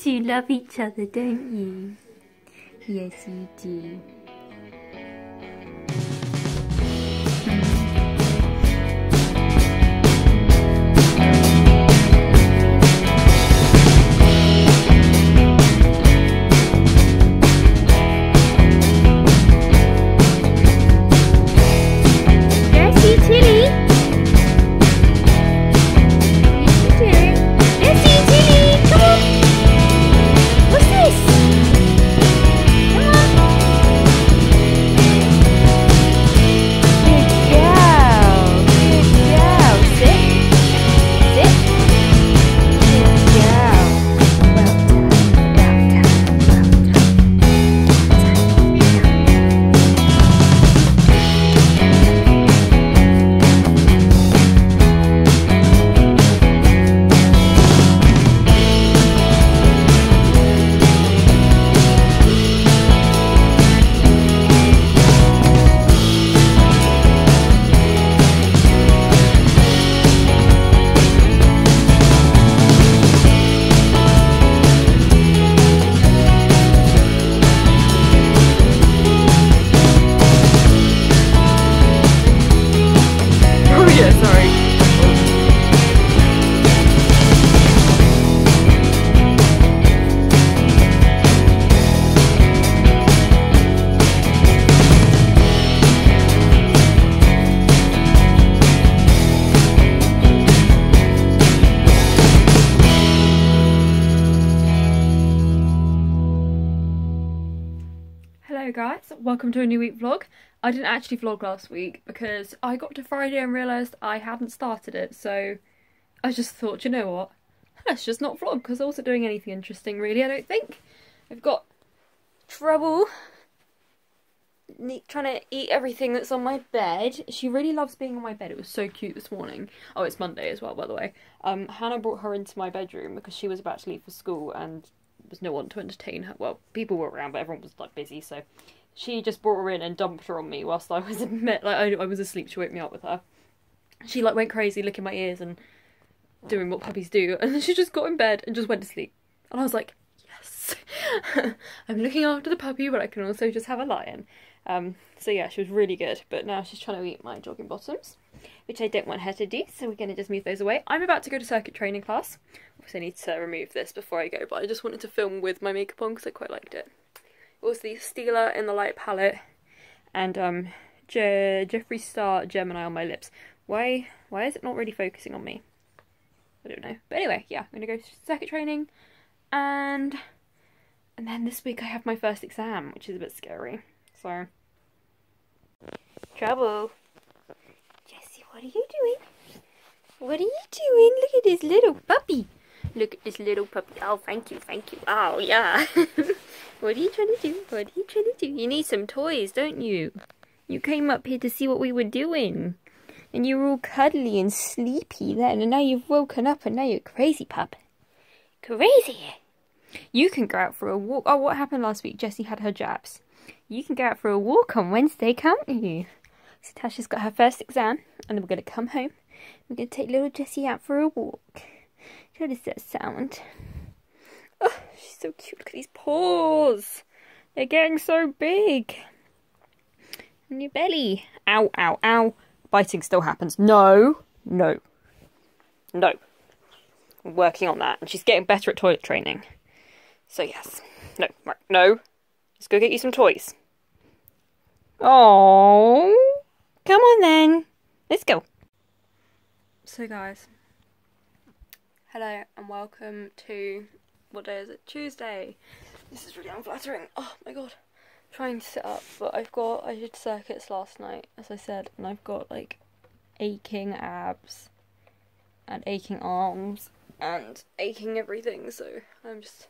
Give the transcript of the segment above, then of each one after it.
two love each other, don't you? Yes, you do. Welcome to a new week vlog. I didn't actually vlog last week because I got to Friday and realised I hadn't started it, so I just thought, you know what, let's just not vlog because I wasn't doing anything interesting really, I don't think. I've got trouble trying to eat everything that's on my bed. She really loves being on my bed, it was so cute this morning. Oh, it's Monday as well, by the way. Um, Hannah brought her into my bedroom because she was about to leave for school and there was no one to entertain her. Well, people were around, but everyone was like busy, so she just brought her in and dumped her on me whilst I was bed. Like I, I was asleep. She woke me up with her. She like went crazy, licking my ears and doing what puppies do, and then she just got in bed and just went to sleep. And I was like, yes, I'm looking after the puppy, but I can also just have a lion. Um, so yeah, she was really good. But now she's trying to eat my jogging bottoms, which I don't want her to do. So we're going to just move those away. I'm about to go to circuit training class. Obviously, I need to remove this before I go, but I just wanted to film with my makeup on because I quite liked it. Was the Stila in the light palette, and um, Je- Star Gemini on my lips. Why? Why is it not really focusing on me? I don't know. But anyway, yeah, I'm gonna go to circuit training, and and then this week I have my first exam, which is a bit scary. So trouble. Jessie, what are you doing? What are you doing? Look at this little puppy. Look at this little puppy. Oh, thank you, thank you. Oh, yeah. what are you trying to do? What are you trying to do? You need some toys, don't you? You came up here to see what we were doing. And you were all cuddly and sleepy then, and now you've woken up and now you're crazy, pup. Crazy. You can go out for a walk. Oh, what happened last week? Jessie had her jabs. You can go out for a walk on Wednesday, can't you? So Tasha's got her first exam, and then we're going to come home. We're going to take little Jessie out for a walk. How does that sound? Oh, she's so cute. Look at these paws. They're getting so big. And your belly. Ow, ow, ow. Biting still happens. No, no, no. I'm working on that. And she's getting better at toilet training. So, yes. No, right, no. Let's go get you some toys. Oh, come on then. Let's go. So, guys, hello and welcome to what day is it? Tuesday. This is really unflattering. Oh my god. trying to sit up, but I've got I did circuits last night, as I said, and I've got like aching abs and aching arms and aching everything, so I'm just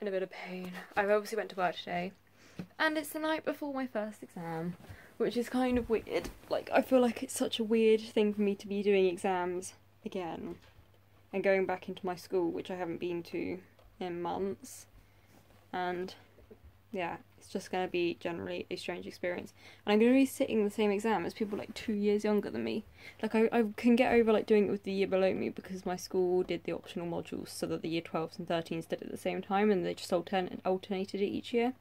in a bit of pain. I've obviously went to work today, and it's the night before my first exam, which is kind of weird. Like, I feel like it's such a weird thing for me to be doing exams again and going back into my school, which I haven't been to in months. And yeah, it's just going to be generally a strange experience. And I'm going to be sitting the same exam as people like two years younger than me. Like, I, I can get over like doing it with the year below me because my school did the optional modules so that the year 12s and 13s did it at the same time and they just altern- alternated it each year.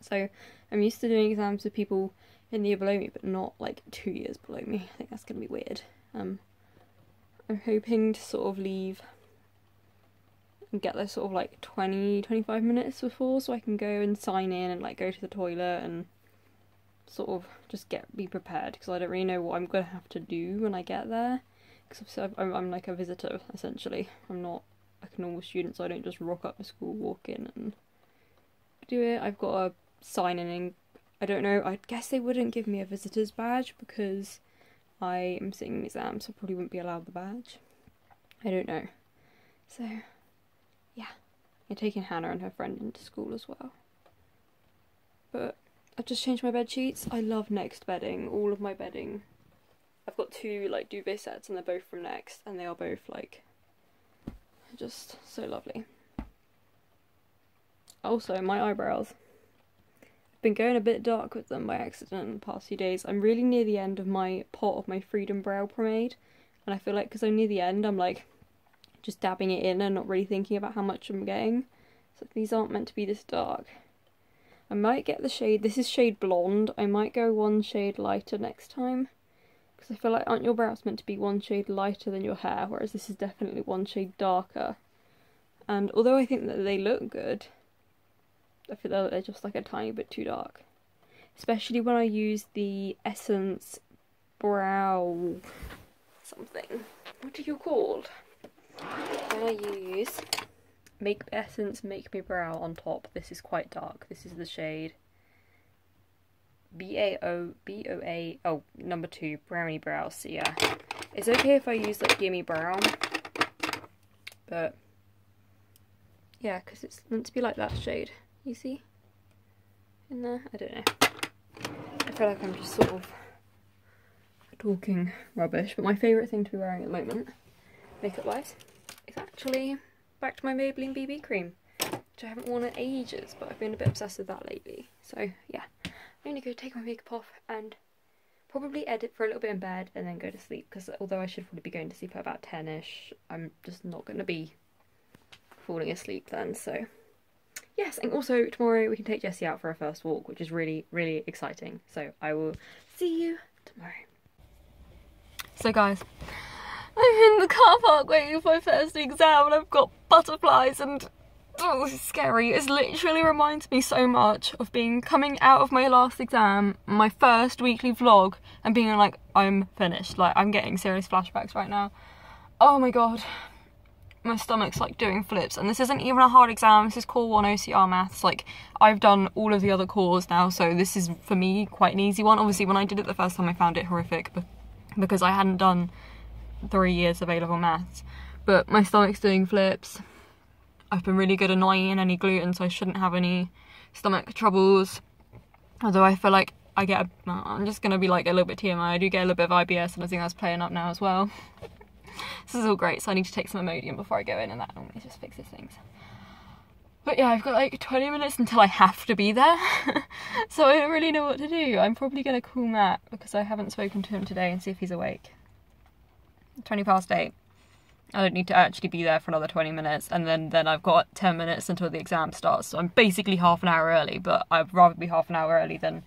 So I'm used to doing exams with people in the year below me, but not like two years below me. I think that's going to be weird. Um, I'm hoping to sort of leave and get there sort of like 20 25 minutes before so I can go and sign in and like go to the toilet and sort of just get be prepared. Because I don't really know what I'm going to have to do when I get there. Because I'm, I'm like a visitor essentially. I'm not a normal student so I don't just rock up to school walk in and do it. I've got a sign in and I don't know I guess they wouldn't give me a visitor's badge because I am sitting an exam so I probably wouldn't be allowed the badge I don't know so yeah, I'm taking Hannah and her friend into school as well. But I've just changed my bed sheets. I love Next bedding. All of my bedding. I've got two like duvet sets and they're both from Next and they are both like just so lovely. Also, my eyebrows. Been going a bit dark with them by accident in the past few days. I'm really near the end of my pot of my Freedom Brow Pomade and I feel like because I'm near the end I'm like just dabbing it in and not really thinking about how much I'm getting. So these aren't meant to be this dark. I might get the shade, this is shade blonde, I might go one shade lighter next time. Because I feel like aren't your brows meant to be one shade lighter than your hair, whereas this is definitely one shade darker. And although I think that they look good, I feel like they're just like a tiny bit too dark. Especially when I use the Essence Brow something. What are you called? I use Make Essence Make Me Brow on top. This is quite dark. This is the shade B A O B O A oh number two brownie brow. So yeah, it's okay if I use like Gimme Brow, but yeah, because it's meant to be like that shade. You see in there? I don't know. I feel like I'm just sort of talking rubbish, but my favourite thing to be wearing at the moment makeup wise is actually back to my Maybelline BB cream which I haven't worn in ages but I've been a bit obsessed with that lately so yeah I'm to go take my makeup off and probably edit for a little bit in bed and then go to sleep because although I should probably be going to sleep at about 10ish I'm just not going to be falling asleep then so yes and also tomorrow we can take Jessie out for our first walk which is really really exciting so I will see you tomorrow so guys I'm in the car park waiting for my first exam and I've got butterflies and oh, this is scary. It literally reminds me so much of being coming out of my last exam, my first weekly vlog, and being like, I'm finished. Like, I'm getting serious flashbacks right now. Oh my god. My stomach's like doing flips, and this isn't even a hard exam. This is core one OCR maths. Like, I've done all of the other cores now, so this is for me quite an easy one. Obviously, when I did it the first time, I found it horrific because I hadn't done three years of A-level maths. But my stomach's doing flips. I've been really good at not eating any gluten, so I shouldn't have any stomach troubles. Although I feel like I get, a, I'm just gonna be like a little bit TMI. I do get a little bit of IBS, and I think that's playing up now as well. This is all great, so I need to take some Imodium before I go in, and that normally just fixes things. But yeah, I've got like 20 minutes until I have to be there, so I don't really know what to do. I'm probably gonna call Matt because I haven't spoken to him today and see if he's awake. 20 past 8. I don't need to actually be there for another 20 minutes and then, then I've got 10 minutes until the exam starts. So I'm basically half an hour early, but I'd rather be half an hour early than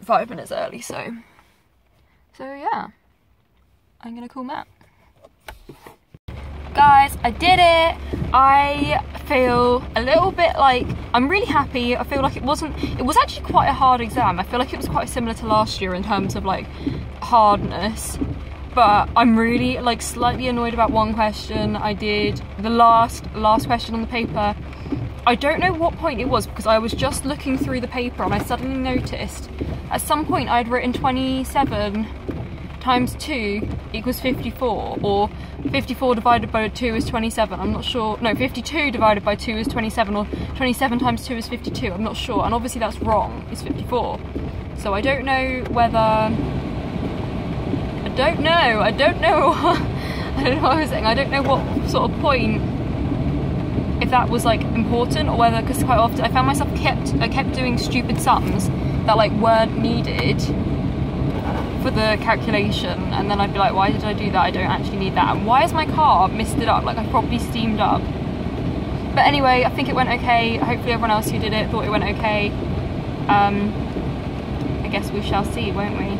five minutes early, so... So yeah, I'm gonna call Matt. Guys, I did it! I feel a little bit like, I'm really happy. I feel like it wasn't, it was actually quite a hard exam. I feel like it was quite similar to last year in terms of like hardness but I'm really like slightly annoyed about one question I did the last last question on the paper I don't know what point it was because I was just looking through the paper and I suddenly noticed at some point I'd written 27 times 2 equals 54 or 54 divided by 2 is 27 I'm not sure no 52 divided by 2 is 27 or 27 times 2 is 52 I'm not sure and obviously that's wrong it's 54 so I don't know whether I don't know. I don't know. I don't know what I was saying. I don't know what sort of point if that was like important or whether because quite often I found myself kept I kept doing stupid sums that like weren't needed for the calculation and then I'd be like why did I do that? I don't actually need that. And why is my car misted up? Like I probably steamed up. But anyway I think it went okay. Hopefully everyone else who did it thought it went okay. Um, I guess we shall see won't we?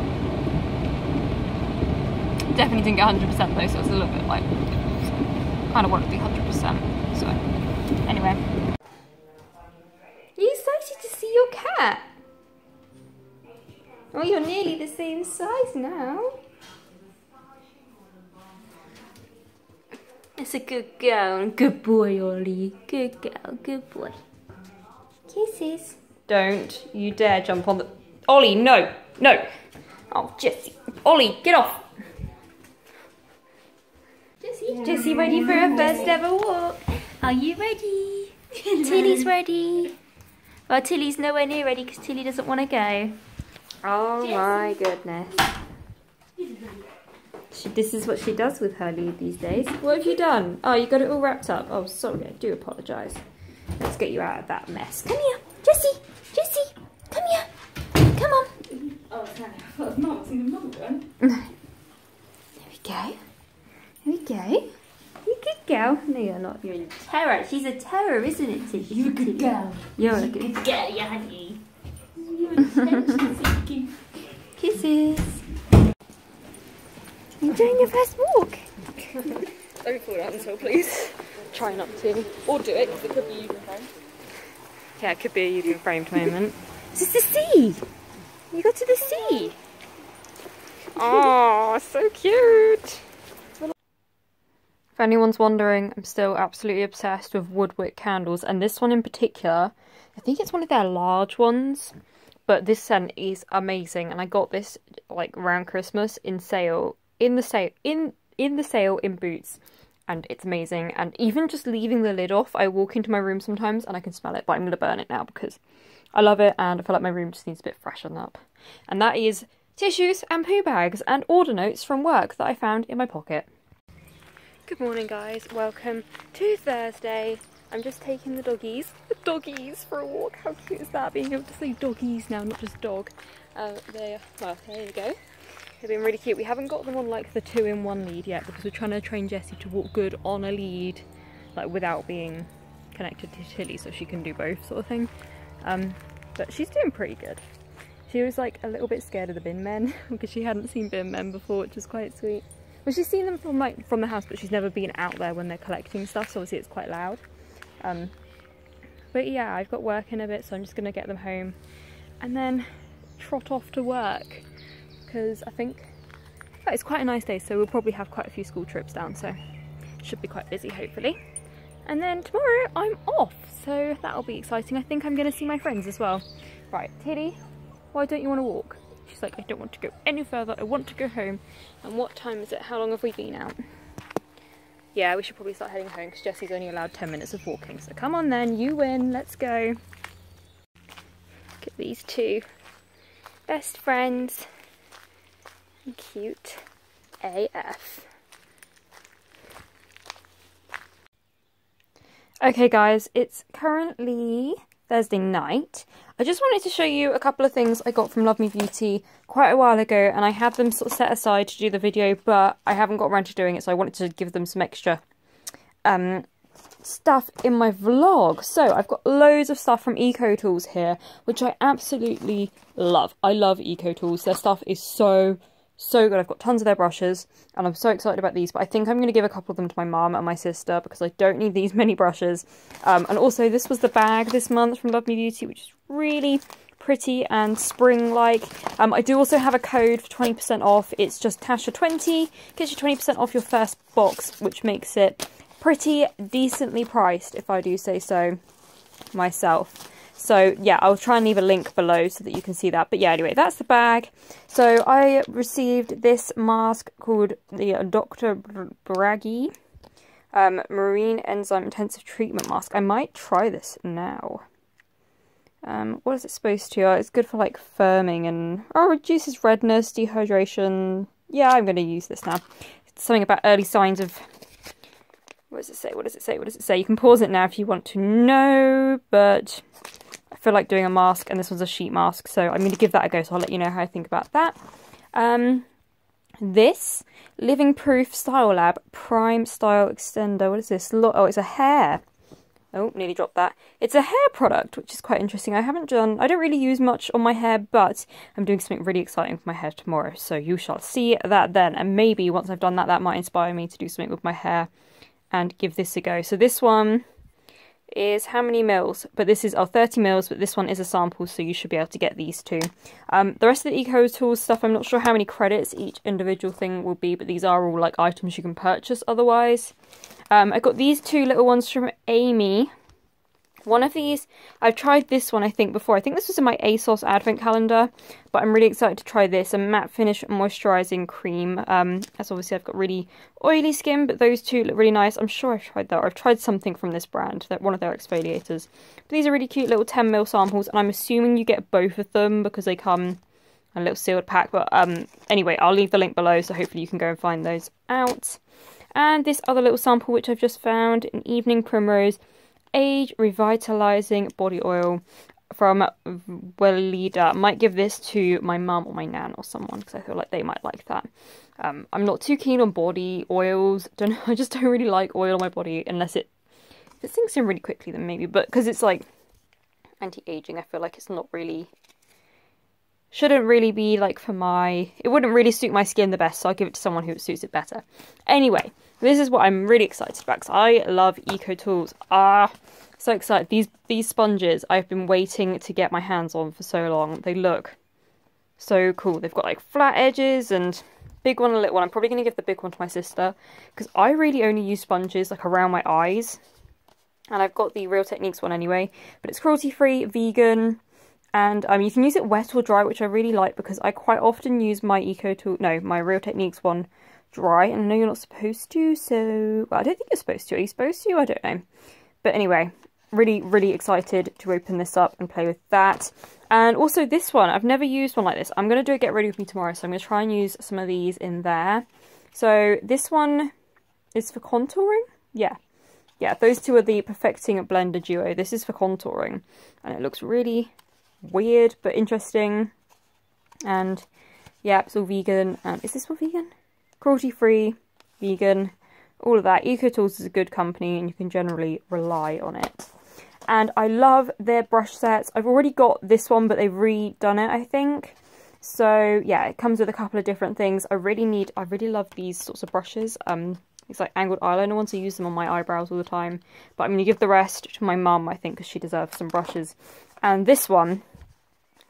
Definitely didn't get 100% though so it's a little bit like kind of wanted to be 100% so anyway. You excited to see your cat? Oh, you're nearly the same size now. It's a good girl. Good boy, Ollie. Good girl. Good boy. Kisses. don't you dare jump on the Ollie no no oh Jessie Ollie get off Jessie. Jessie ready for her first ever walk? Are you ready? Tilly's ready. Well, Tilly's nowhere near ready because Tilly doesn't want to go. Oh my goodness. She, this is what she does with her lead these days. what have you done oh you got it all wrapped up oh sorry I do apologise let's get you out of that mess Come here, Jessie. Jessie, come here. Come on. oh no it's another one There we go. There we go. You good girl. No, you're not. You're a terror. She's a terror, isn't it, Tilly? You're a good girl. You're a good girl, yeah, honey. Kisses. You're doing your first walk. don't fall down so please try not to or do it because it could be you framed yeah it could be a you framed moment This is the sea. You got to the sea. Oh, so cute. If anyone's wondering, I'm still absolutely obsessed with Woodwick candles, and this one in particular, I think it's one of their large ones, but this scent is amazing, and I got this like around Christmas in sale, in the sale, in in the sale in Boots, and it's amazing. And even just leaving the lid off, I walk into my room sometimes and I can smell it, but I'm gonna burn it now because I love it, and I feel like my room just needs a bit freshened up. And that is tissues and poo bags and order notes from work that I found in my pocket. Good morning, guys. Welcome to Thursday. I'm just taking the doggies, the doggies, for a walk. How cute is that? Being able to say doggies now, not just dog. Uh, they, well, there you go. They've been really cute. We haven't got them on like the two-in-one lead yet because we're trying to train Jessie to walk good on a lead, like without being connected to Tilly, so she can do both, sort of thing. Um, but she's doing pretty good. She was like a little bit scared of the bin men because she hadn't seen bin men before, which was quite sweet. Well, she's seen them from like from the house, but she's never been out there when they're collecting stuff. So obviously it's quite loud. Um, but yeah, I've got work in a bit, so I'm just gonna get them home, and then trot off to work because I think yeah, it's quite a nice day. So we'll probably have quite a few school trips down. So should be quite busy, hopefully. And then tomorrow I'm off, so that'll be exciting. I think I'm gonna see my friends as well. Right, Tilly, why don't you want to walk? She's like, I don't want to go any further. I want to go home. And what time is it? How long have we been out? Yeah, we should probably start heading home because Jesse's only allowed 10 minutes of walking. So come on then, you win. Let's go. Look at these two. Best friends. Cute AF. Okay guys, it's currently Thursday night. I just wanted to show you a couple of things I got from Love Me Beauty quite a while ago and I had them sort of set aside to do the video but I haven't got around to doing it so I wanted to give them some extra um, stuff in my vlog. So I've got loads of stuff from Eco Tools here which I absolutely love. I love Eco Tools. Their stuff is so so good. I've got tons of their brushes and I'm so excited about these, but I think I'm going to give a couple of them to my mum and my sister because I don't need these many brushes. Um, and also this was the bag this month from Love Me Beauty, which is really pretty and spring-like. Um, I do also have a code for 20% off. It's just Tasha20, gets you 20% off your first box, which makes it pretty decently priced, if I do say so myself. So yeah, I'll try and leave a link below so that you can see that. But yeah, anyway, that's the bag. So I received this mask called the Dr. Braggy um, Marine Enzyme Intensive Treatment Mask. I might try this now. Um, what is it supposed to? Oh, it's good for like firming and oh, reduces redness, dehydration. Yeah, I'm going to use this now. It's something about early signs of What does it say? What does it say? What does it say? You can pause it now if you want to know, but feel like doing a mask, and this one's a sheet mask, so I'm going to give that a go. So I'll let you know how I think about that. Um, this Living Proof Style Lab Prime Style Extender. What is this? Oh, it's a hair. Oh, nearly dropped that. It's a hair product, which is quite interesting. I haven't done, I don't really use much on my hair, but I'm doing something really exciting for my hair tomorrow. So you shall see that then. And maybe once I've done that, that might inspire me to do something with my hair and give this a go. So this one is how many mils? But this is oh, 30 mils, but this one is a sample, so you should be able to get these two. Um, the rest of the Eco Tools stuff, I'm not sure how many credits each individual thing will be, but these are all like items you can purchase otherwise. Um, I got these two little ones from Amy. One of these, I've tried this one I think before. I think this was in my ASOS advent calendar, but I'm really excited to try this. A matte finish moisturising cream. Um, as obviously I've got really oily skin, but those two look really nice. I'm sure I've tried that, I've tried something from this brand, that one of their exfoliators. But these are really cute little 10ml samples, and I'm assuming you get both of them because they come a little sealed pack. But um, anyway, I'll leave the link below, so hopefully you can go and find those out. And this other little sample, which I've just found, an Evening Primrose Age Revitalizing Body Oil from Weleda. Might give this to my mum or my nan or someone because I feel like they might like that. Um, I'm not too keen on body oils. Don't I just don't really like oil on my body unless it if it sinks in really quickly. Then maybe, but because it's like anti-aging, I feel like it's not really shouldn't really be like for my it wouldn't really suit my skin the best so i'll give it to someone who suits it better. Anyway this is what i'm really excited about because i love eco tools. Ah so excited. These these sponges i've been waiting to get my hands on for so long. They look so cool. They've got like flat edges and big one and little one. I'm probably going to give the big one to my sister because i really only use sponges like around my eyes. And i've got the real techniques one anyway but it's cruelty free vegan and um, you can use it wet or dry, which I really like because I quite often use my Eco Tool, no, my Real Techniques one dry, and I know you're not supposed to, so, well, I don't think you're supposed to, are you supposed to? I don't know. But anyway, really, really excited to open this up and play with that. And also this one, I've never used one like this. I'm going to do a Get Ready With Me tomorrow, so I'm going to try and use some of these in there. So this one is for contouring? Yeah. Yeah, those two are the Perfecting Blender Duo. This is for contouring, and it looks really, weird but interesting. And yeah, it's all vegan. And is this one vegan? Cruelty free, vegan, all of that. EcoTools is a good company and you can generally rely on it. And I love their brush sets. I've already got this one, but they've redone it, I think. So yeah, it comes with a couple of different things. I really need, I really love these sorts of brushes. Um, it's like angled eyeliner ones. I use them on my eyebrows all the time. But I'm going to give the rest to my mum, I think, because she deserves some brushes. And this one,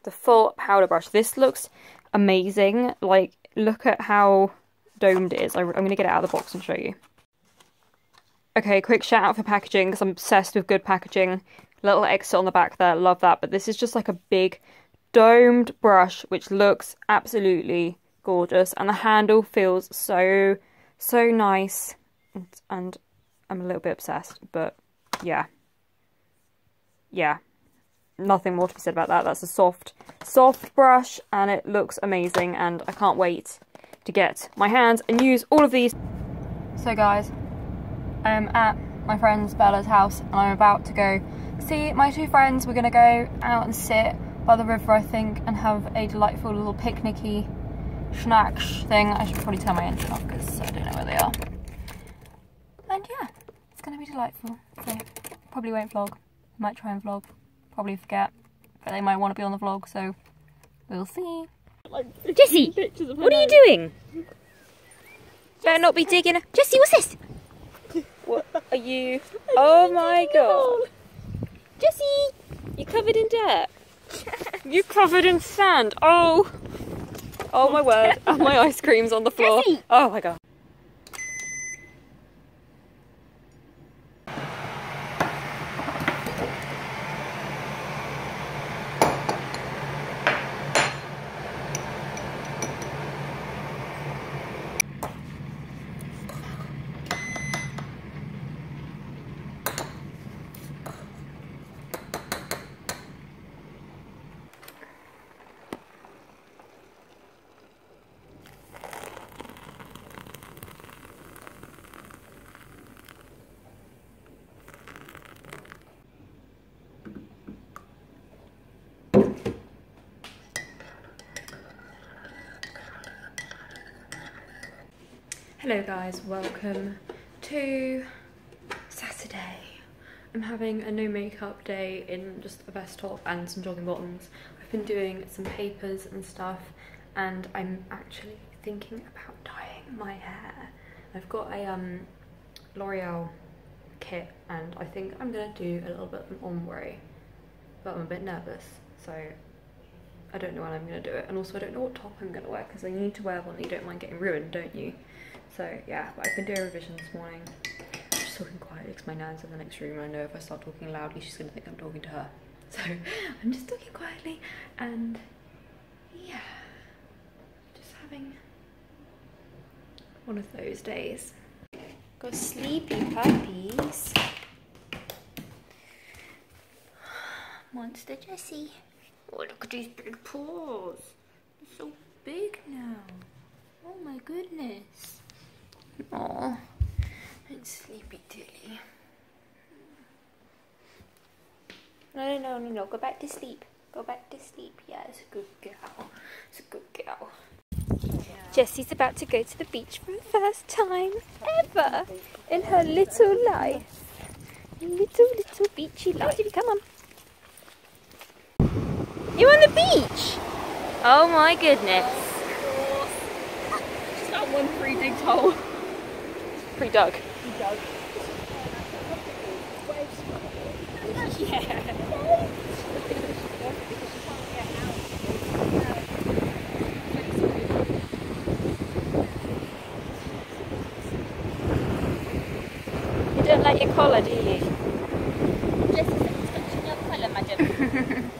the full powder brush, this looks amazing. Like, look at how domed it is. I, am going to get it out of the box and show you. Okay, quick shout out for packaging because I'm obsessed with good packaging. Little exit on the back there, love that. But this is just like a big domed brush which looks absolutely gorgeous. And the handle feels so, so nice. And, and I'm a little bit obsessed, but yeah. Yeah, nothing more to be said about that. That's a soft, soft brush and it looks amazing and I can't wait to get my hands and use all of these. So guys, I'm at my friend's Bella's house and I'm about to go see my two friends. We're going to go out and sit by the river I think and have a delightful little picnicky snack thing. I should probably turn my engine off because I don't know where they are. And yeah, it's to be delightful. So probably won't vlog. Might try and vlog probably forget. But they might want to be on the vlog, so we'll see. Jessie, what are you doing? Better not be digging. Jessie, what's this? What are you? Oh my god. Jessie, you're covered in dirt. You're covered in sand. Oh. Oh my word. And oh, my ice cream's on the floor. Jessie. Oh my god. Hello guys, welcome to Saturday. I'm having a no makeup day in just a vest top and some jogging bottoms. I've been doing some papers and stuff and I'm actually thinking about dyeing my hair. I've got a um, L'Oreal kit and I think I'm gonna do a little bit of an ombre but I'm a bit nervous so I don't know when I'm gonna do it and also I don't know what top I'm gonna wear because I need to wear one that you don't mind getting ruined don't you so yeah I've been doing revision this morning I'm just talking quietly because my nan's in the next room I know if I start talking loudly she's gonna think I'm talking to her so I'm just talking quietly and yeah just having one of those days Go sleepy puppies. Monster Jessie. Oh, look at these big paws. They're so big now. Oh my goodness. Oh, and sleepy Tilly. No, no, no, no, Go back to sleep. Go back to sleep. Yeah, it's a good girl. It's a good girl. Jessie's about to go to the beach for the first time ever in her little life. Little, little beachy life. Come on. You're on the beach? Oh my goodness. just got one pre-digged hole Pre-dug. pre-dug Yeah. You don't like your collar, do you? Jessie said it's touching your collar, madam.